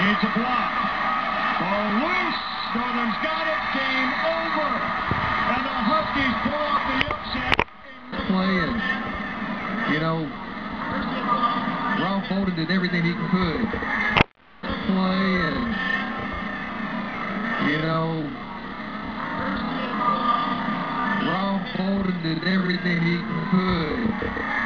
Needs a block. Ball loose. Northern's got it. Game over. And the Huskies pull off the upset. playing. You know, Ralph Bolden did everything he could. Playing. You know, Ralph Bolden did everything he could.